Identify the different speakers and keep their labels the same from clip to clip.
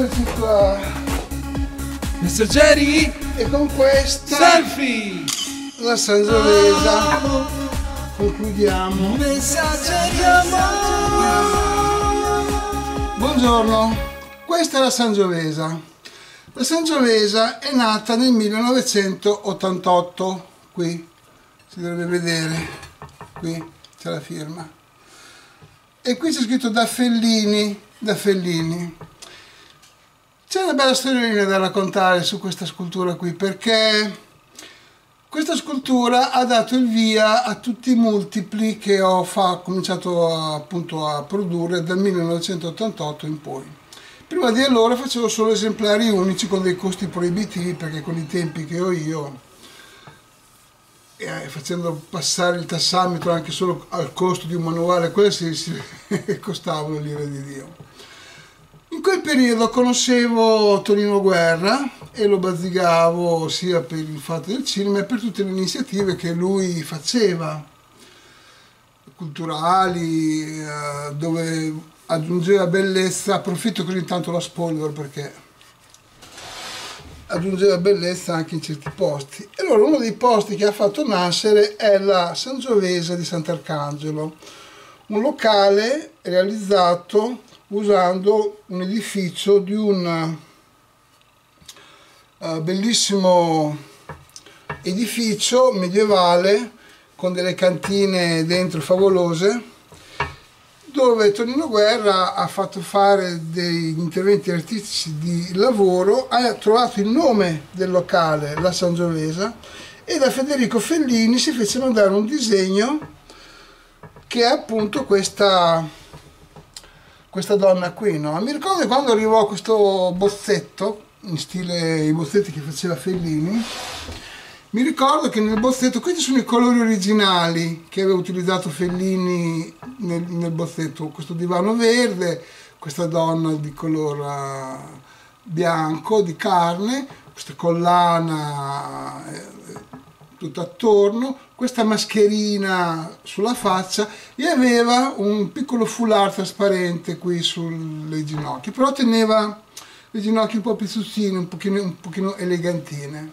Speaker 1: Eccoci qua.
Speaker 2: Messaggeri
Speaker 1: E con questa
Speaker 2: selfie.
Speaker 1: la Sangiovesa concludiamo.
Speaker 2: Messaggeri amore.
Speaker 1: Buongiorno, questa è la Sangiovesa. La Sangiovesa è nata nel 1988, qui si dovrebbe vedere, qui c'è la firma. E qui c'è scritto da Fellini, da Fellini. Una bella storiolina da raccontare su questa scultura qui, perché questa scultura ha dato il via a tutti i multipli che ho fa- cominciato a, appunto a produrre dal 1988 in poi. Prima di allora facevo solo esemplari unici con dei costi proibitivi perché con i tempi che ho io, eh, facendo passare il tassametro anche solo al costo di un manuale qualsiasi, costavano lire di Dio. In quel periodo conoscevo Tonino Guerra e lo bazzicavo sia per il fatto del cinema e per tutte le iniziative che lui faceva, culturali, eh, dove aggiungeva bellezza, approfitto così tanto la spoiler perché aggiungeva bellezza anche in certi posti. E allora uno dei posti che ha fatto nascere è la Sangiovese di Sant'Arcangelo, un locale realizzato usando un edificio di un eh, bellissimo edificio medievale con delle cantine dentro favolose dove Tonino Guerra ha fatto fare degli interventi artistici di lavoro, ha trovato il nome del locale, la Sangiovesa, e da Federico Fellini si fece mandare un disegno che è appunto questa, questa donna qui. No? Mi ricordo quando arrivò questo bozzetto, in stile i bozzetti che faceva Fellini, mi ricordo che nel bozzetto, questi sono i colori originali che aveva utilizzato Fellini nel, nel bozzetto, questo divano verde, questa donna di colore bianco, di carne, questa collana eh, tutto attorno, questa mascherina sulla faccia e aveva un piccolo foulard trasparente qui sulle ginocchia, però teneva le ginocchia un po' pizzuzzine, un pochino, un pochino elegantine.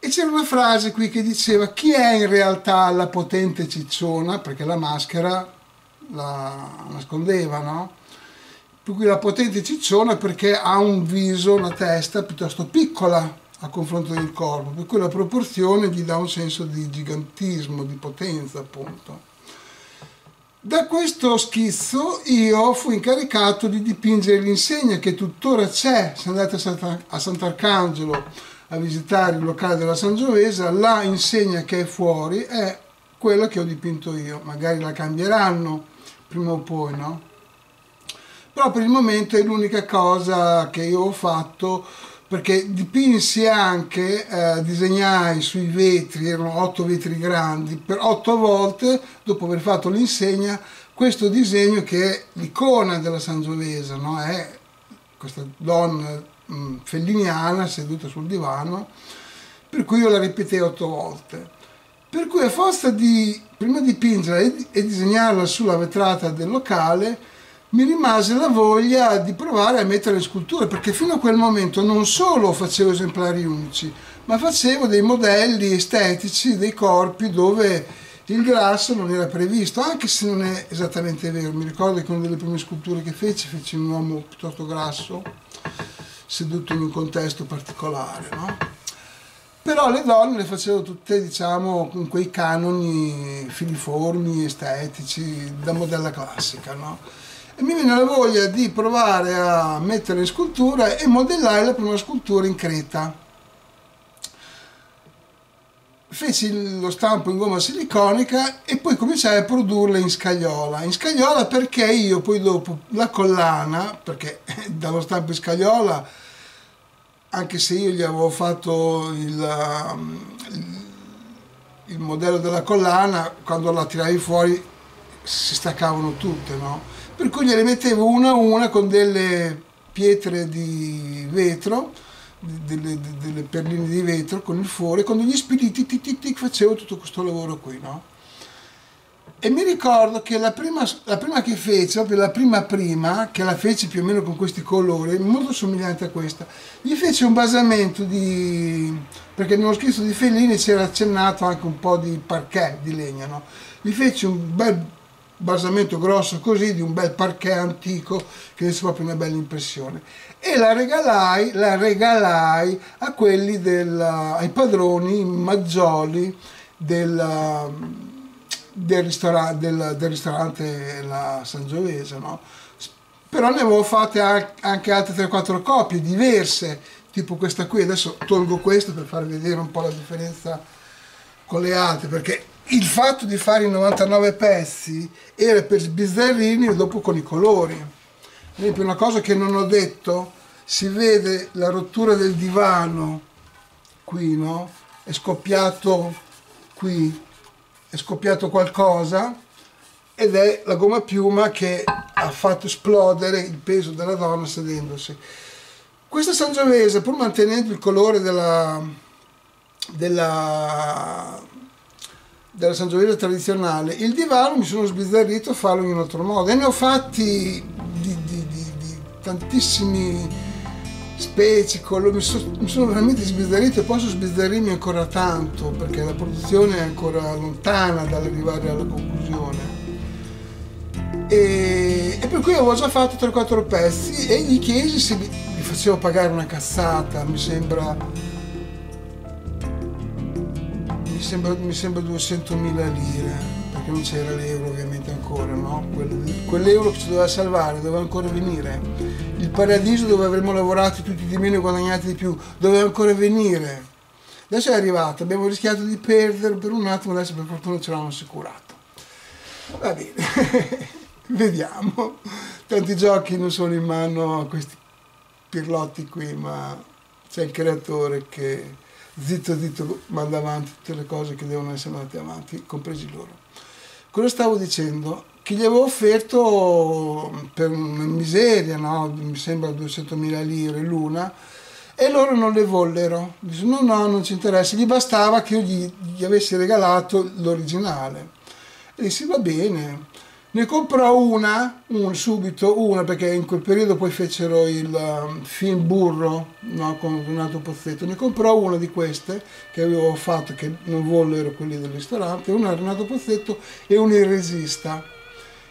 Speaker 1: E c'era una frase qui che diceva chi è in realtà la potente cicciona, perché la maschera la nascondeva, no? Per cui la potente cicciona perché ha un viso, una testa piuttosto piccola a confronto del corpo, per cui la proporzione gli dà un senso di gigantismo, di potenza appunto. Da questo schizzo io fui incaricato di dipingere l'insegna che tuttora c'è, se andate a, Santa, a Sant'Arcangelo a visitare il locale della Sangiovesa, la insegna che è fuori è quella che ho dipinto io, magari la cambieranno prima o poi, no? Però per il momento è l'unica cosa che io ho fatto perché dipinsi anche, eh, disegnai sui vetri, erano otto vetri grandi, per otto volte, dopo aver fatto l'insegna, questo disegno che è l'icona della Sangiovese, no? è questa donna mh, felliniana seduta sul divano, per cui io la ripetevo otto volte. Per cui a forza di prima dipingerla e, e disegnarla sulla vetrata del locale, mi rimase la voglia di provare a mettere le sculture, perché fino a quel momento non solo facevo esemplari unici, ma facevo dei modelli estetici dei corpi dove il grasso non era previsto, anche se non è esattamente vero. Mi ricordo che una delle prime sculture che feci, feci un uomo piuttosto grasso, seduto in un contesto particolare, no? Però le donne le facevo tutte, diciamo, con quei canoni filiformi, estetici, da modella classica, no? E mi venne la voglia di provare a mettere in scultura e modellare la prima scultura in creta. Feci lo stampo in gomma siliconica e poi cominciai a produrla in scagliola. In scagliola perché io poi dopo la collana, perché dallo stampo in scagliola, anche se io gli avevo fatto il, il modello della collana, quando la tiravi fuori si staccavano tutte, no? Per cui gliele mettevo una a una con delle pietre di vetro, delle, delle perline di vetro con il fuori, con degli spiriti tic, tic, tic, facevo tutto questo lavoro qui, no? E mi ricordo che la prima, la prima che fece, proprio la prima prima, che la fece più o meno con questi colori, molto somigliante a questa, gli fece un basamento di... perché nello scritto di Fellini c'era accennato anche un po' di parquet di legno, no? Gli fece un bel basamento grosso così di un bel parquet antico che desse proprio una bella impressione e la regalai, la regalai a quelli del, ai padroni maggioli del, del, ristora, del, del ristorante la Sangiovese no? però ne avevo fatte anche altre 3-4 copie diverse tipo questa qui adesso tolgo questo per farvi vedere un po' la differenza con le altre perché il fatto di fare i 99 pezzi era per sbizzarrirmi e dopo con i colori. Ad esempio una cosa che non ho detto, si vede la rottura del divano qui, no? È scoppiato qui, è scoppiato qualcosa ed è la gomma piuma che ha fatto esplodere il peso della donna sedendosi. Questa Sangiovese, pur mantenendo il colore della, della della Sangiovese tradizionale, il divano mi sono sbizzarrito a farlo in un altro modo e ne ho fatti di, di, di, di tantissimi specie, colori, mi, so, mi, sono veramente sbizzarrito e posso sbizzarrirmi ancora tanto perché la produzione è ancora lontana dall'arrivare alla conclusione. E, e, per cui avevo già fatto 3-4 pezzi e gli chiesi se mi, mi facevo pagare una cazzata, mi sembra sembra, mi sembra 200.000 lire, perché non c'era l'euro ovviamente ancora, no? Quell'euro che ci doveva salvare doveva ancora venire. Il paradiso dove avremmo lavorato tutti di meno e guadagnati di più, doveva ancora venire. Adesso è arrivato, abbiamo rischiato di perdere per un attimo, adesso per fortuna ce l'hanno assicurato. Va bene, vediamo. Tanti giochi non sono in mano a questi pirlotti qui, ma c'è il creatore che zitto zitto manda avanti tutte le cose che devono essere andate avanti, compresi loro. Cosa stavo dicendo? Che gli avevo offerto per una miseria, no? mi sembra 200.000 lire l'una, e loro non le vollero. Dice, no, no, non ci interessa, gli bastava che io gli, gli avessi regalato l'originale. E dissi, va bene, ne comprò una, un, subito una, perché in quel periodo poi fecero il um, film Burro no, con Renato Pozzetto. Ne comprò una di queste che avevo fatto, che non vollero quelli del ristorante, una Renato Pozzetto e una Il Resista.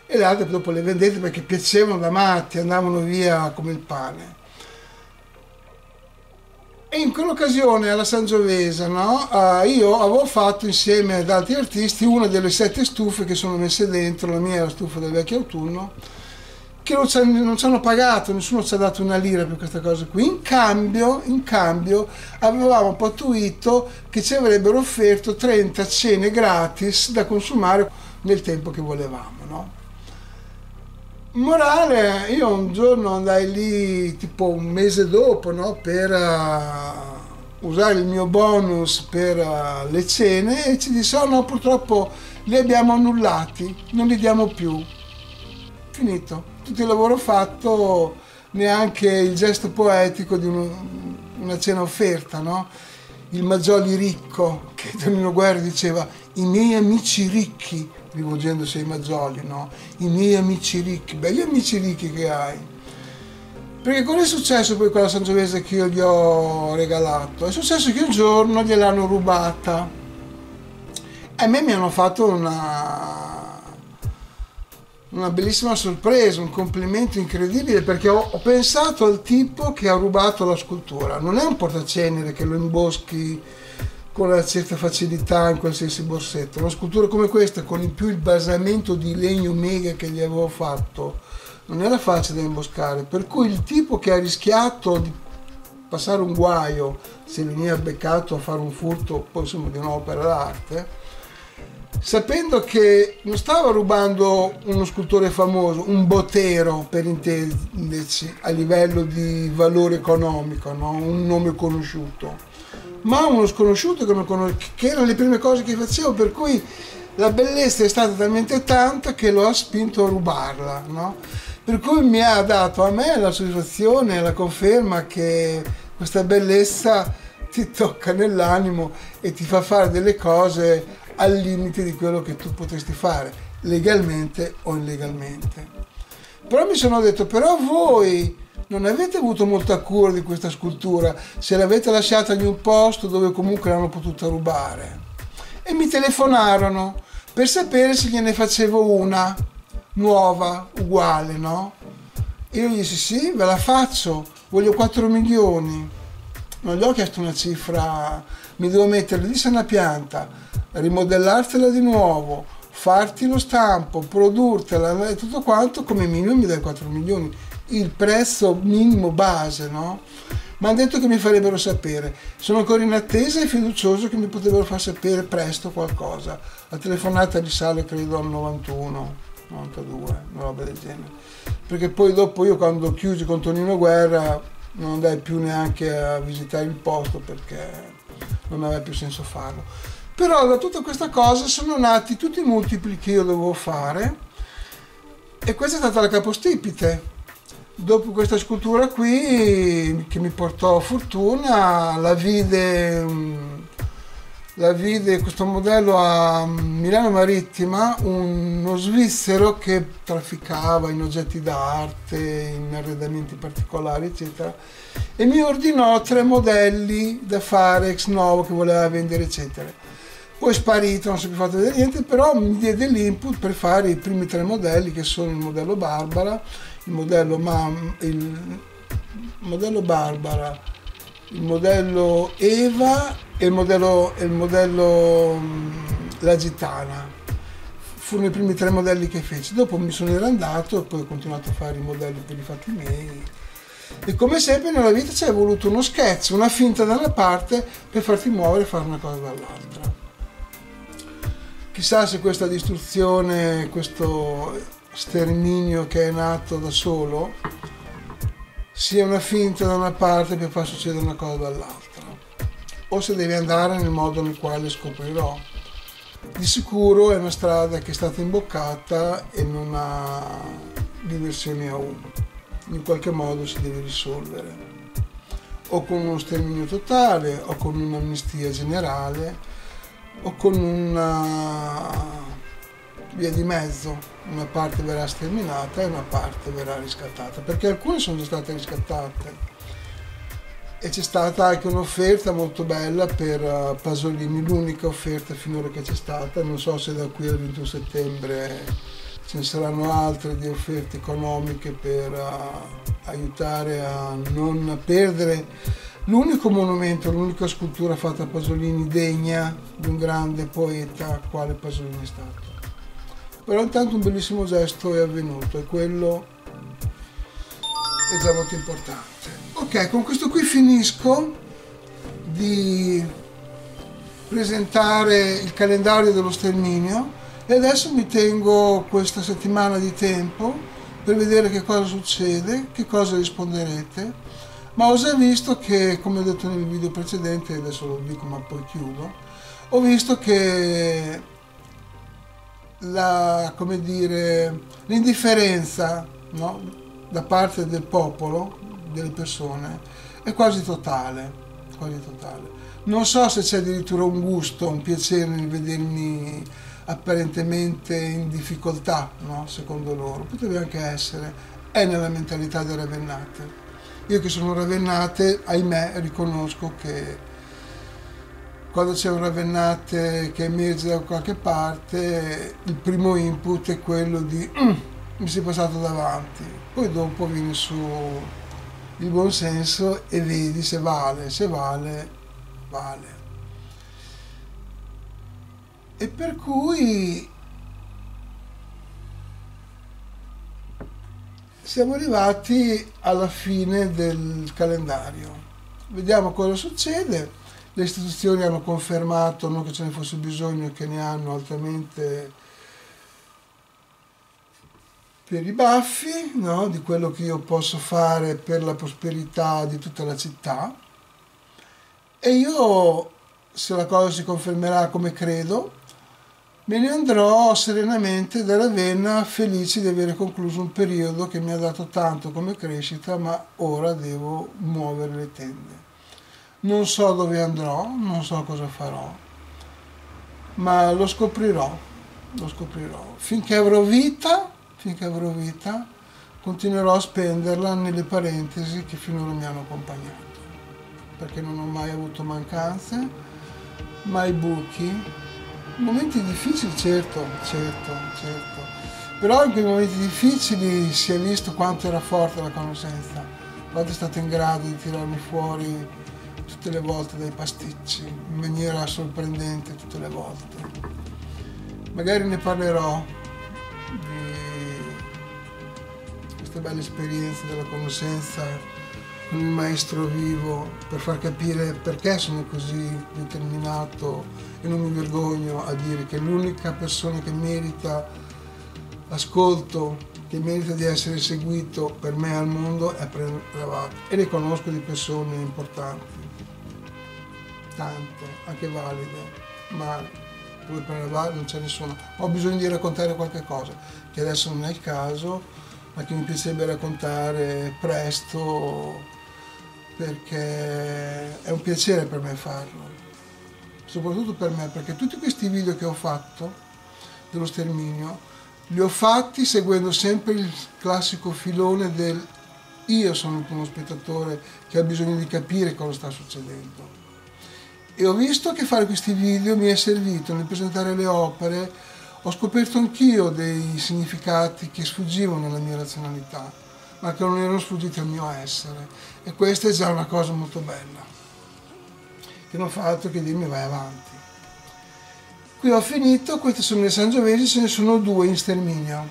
Speaker 1: E le altre dopo le vendete perché piacevano da matti, andavano via come il pane. E in quell'occasione alla Sangiovese no, uh, io avevo fatto insieme ad altri artisti una delle sette stufe che sono messe dentro, la mia è la stufa del vecchio autunno, che non ci, hanno pagato, nessuno ci ha dato una lira per questa cosa qui. In cambio, in cambio avevamo pattuito che ci avrebbero offerto 30 cene gratis da consumare nel tempo che volevamo. No? Morale, io un giorno andai lì tipo un mese dopo no, per uh, usare il mio bonus per uh, le cene e ci disse oh no purtroppo li abbiamo annullati, non li diamo più. Finito, tutto il lavoro fatto, neanche il gesto poetico di uno, una cena offerta, no? Il Maggioli ricco, che Tonino Guerra diceva, i miei amici ricchi rivolgendosi ai maggioli, no? I miei amici ricchi, belli amici ricchi che hai. Perché cosa è successo poi con la Sangiovese che io gli ho regalato? È successo che un giorno gliel'hanno rubata e a me mi hanno fatto una, una bellissima sorpresa, un complimento incredibile perché ho, ho pensato al tipo che ha rubato la scultura. Non è un portacenere che lo imboschi con una certa facilità in qualsiasi borsetto. Una scultura come questa, con in più il basamento di legno mega che gli avevo fatto, non era facile da imboscare. Per cui il tipo che ha rischiato di passare un guaio se veniva beccato a fare un furto, poi insomma di un'opera d'arte, sapendo che non stava rubando uno scultore famoso, un botero per intenderci, a livello di valore economico, no? un nome conosciuto ma uno sconosciuto che, conosco, che erano le prime cose che facevo, per cui la bellezza è stata talmente tanta che lo ha spinto a rubarla, no? Per cui mi ha dato a me la soddisfazione, la conferma che questa bellezza ti tocca nell'animo e ti fa fare delle cose al limite di quello che tu potresti fare. legalmente o illegalmente. Però mi sono detto, però voi non avete avuto molta cura di questa scultura se l'avete lasciata in un posto dove comunque l'hanno potuta rubare. E mi telefonarono per sapere se gliene facevo una nuova, uguale, no? Io gli dissi sì, ve la faccio, voglio 4 milioni. Non gli ho chiesto una cifra, mi devo mettere lì se una pianta, rimodellartela di nuovo, farti lo stampo, produrtela e tutto quanto, come minimo mi dai 4 milioni. Il prezzo minimo base, no? Mi hanno detto che mi farebbero sapere. Sono ancora in attesa e fiducioso che mi potrebbero far sapere presto qualcosa. La telefonata risale credo al 91, 92, una roba del genere. Perché poi dopo io quando chiusi con Tonino Guerra non andai più neanche a visitare il posto perché non aveva più senso farlo. Però da tutta questa cosa sono nati tutti i multipli che io dovevo fare e questa è stata la capostipite. Dopo questa scultura qui che mi portò fortuna, la vide, la vide questo modello a Milano Marittima, uno svizzero che trafficava in oggetti d'arte, in arredamenti particolari, eccetera, e mi ordinò tre modelli da fare ex novo che voleva vendere, eccetera. Poi è sparito, non si è più fatto vedere niente, però mi diede l'input per fare i primi tre modelli che sono il modello Barbara, il modello, Mam, il modello Barbara, il modello Eva e il modello, il modello La Gitana. Furono i primi tre modelli che feci. Dopo mi sono andato e poi ho continuato a fare i modelli per i fatti miei. E come sempre nella vita c'è voluto uno sketch, una finta da una parte per farti muovere e fare una cosa dall'altra. Chissà se questa distruzione, questo sterminio che è nato da solo, sia una finta da una parte per far succedere una cosa dall'altra, o se deve andare nel modo nel quale scoprirò. Di sicuro è una strada che è stata imboccata e non ha diversioni a uno. In qualche modo si deve risolvere. O con uno sterminio totale, o con un'amnistia generale, o con una via di mezzo, una parte verrà sterminata e una parte verrà riscattata, perché alcune sono già state riscattate e c'è stata anche un'offerta molto bella per uh, Pasolini, l'unica offerta finora che c'è stata, non so se da qui al 21 settembre ce ne saranno altre di offerte economiche per uh, aiutare a non perdere l'unico monumento, l'unica scultura fatta a Pasolini degna di un grande poeta quale Pasolini è stato. Però intanto un bellissimo gesto è avvenuto e quello è già molto importante. Ok, con questo qui finisco di presentare il calendario dello sterminio e adesso mi tengo questa settimana di tempo per vedere che cosa succede, che cosa risponderete ma ho già visto che, come ho detto nel video precedente, adesso lo dico ma poi chiudo, ho visto che la, come dire, l'indifferenza no, da parte del popolo, delle persone, è quasi totale, quasi totale. Non so se c'è addirittura un gusto, un piacere nel vedermi apparentemente in difficoltà, no? secondo loro. Potrebbe anche essere, è nella mentalità delle ravennate. Io che sono ravennate, ahimè, riconosco che quando c'è un ravennate che emerge da qualche parte, il primo input è quello di mm, mi sei passato davanti, poi dopo viene su il buon senso e vedi se vale, se vale, vale. E per cui siamo arrivati alla fine del calendario. Vediamo cosa succede. Le istituzioni hanno confermato non che ce ne fosse bisogno, che ne hanno altamente per i baffi, no? di quello che io posso fare per la prosperità di tutta la città. E io, se la cosa si confermerà come credo, Me ne andrò serenamente da Ravenna felice di aver concluso un periodo che mi ha dato tanto come crescita, ma ora devo muovere le tende. Non so dove andrò, non so cosa farò, ma lo scoprirò. lo scoprirò. Finché avrò vita, finché avrò vita, continuerò a spenderla nelle parentesi che finora mi hanno accompagnato. Perché non ho mai avuto mancanze, mai buchi. Momenti difficili, certo, certo, certo. Però in quei momenti difficili si è visto quanto era forte la conoscenza, quanto è stato in grado di tirarmi fuori tutte le volte dai pasticci, in maniera sorprendente tutte le volte. Magari ne parlerò di queste belle esperienze della conoscenza con il maestro vivo per far capire perché sono così determinato e non mi vergogno a dire che l'unica persona che merita ascolto, che merita di essere seguito per me al mondo è Prelavato e ne conosco di persone importanti, tante, anche valide, ma dove Prelavato non c'è nessuno. Ho bisogno di raccontare qualche cosa, che adesso non è il caso, ma che mi piacerebbe raccontare presto perché è un piacere per me farlo, soprattutto per me, perché tutti questi video che ho fatto dello sterminio li ho fatti seguendo sempre il classico filone del io sono uno spettatore che ha bisogno di capire cosa sta succedendo. E ho visto che fare questi video mi è servito nel presentare le opere, ho scoperto anch'io dei significati che sfuggivano alla mia razionalità, ma che non erano sfuggiti al mio essere. E questa è già una cosa molto bella, che non fa altro che dirmi vai avanti. Qui ho finito, queste sono le Sangiovesi, ce ne sono due in sterminio.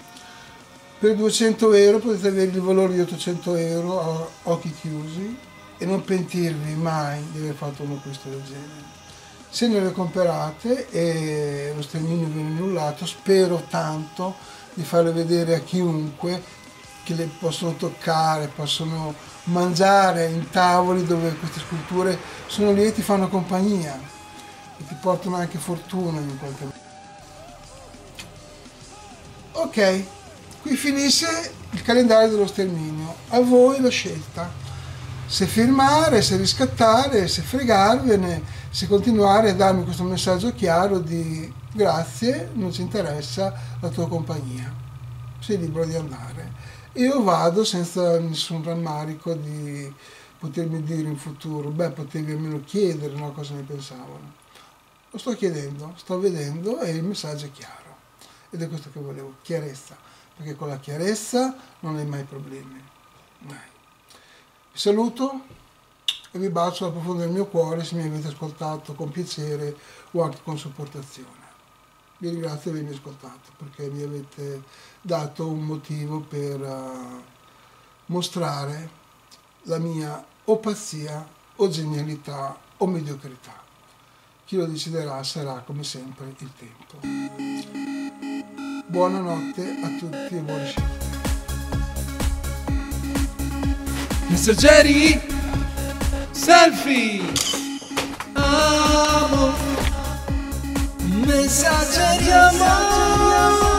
Speaker 1: Per 200 euro potete avere il valore di 800 euro a occhi chiusi e non pentirvi mai di aver fatto un acquisto del genere. Se ne le comprate e lo sterminio viene annullato, spero tanto di farle vedere a chiunque che le possono toccare, possono mangiare in tavoli dove queste sculture sono lì e ti fanno compagnia e ti portano anche fortuna in qualche modo. Ok, qui finisce il calendario dello sterminio. A voi la scelta. Se firmare, se riscattare, se fregarvene, se continuare a darmi questo messaggio chiaro di grazie, non ci interessa la tua compagnia. Sei libero di andare. Io vado senza nessun rammarico di potermi dire in futuro, beh, potevi almeno chiedere no, cosa ne pensavano. Lo sto chiedendo, sto vedendo e il messaggio è chiaro. Ed è questo che volevo, chiarezza, perché con la chiarezza non hai mai problemi. Mai. Vi saluto e vi bacio dal profondo del mio cuore se mi avete ascoltato con piacere o anche con sopportazione. Vi ringrazio di avermi ascoltato perché mi avete dato un motivo per uh, mostrare la mia o pazzia o genialità o mediocrità. Chi lo deciderà sarà come sempre il tempo. Buonanotte a tutti e buone scelte.
Speaker 2: Jerry Selfie. Amo. Messaggeri amore